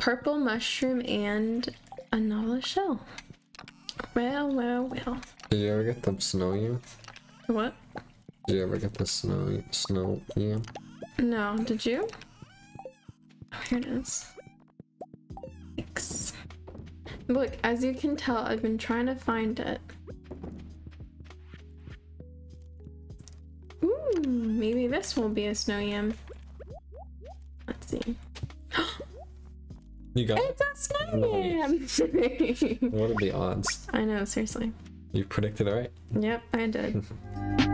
purple mushroom and a nautilus shell. Well, well, well. Did you ever get the snow yam? What? Did you ever get the snow snow yam? No, did you? Oh, here it is. Thanks. Look, as you can tell, I've been trying to find it. Ooh, maybe this will be a snow yam. Let's see. You got it? It's a yam! What are the odds? I know, seriously. You predicted it right. Yep, I did.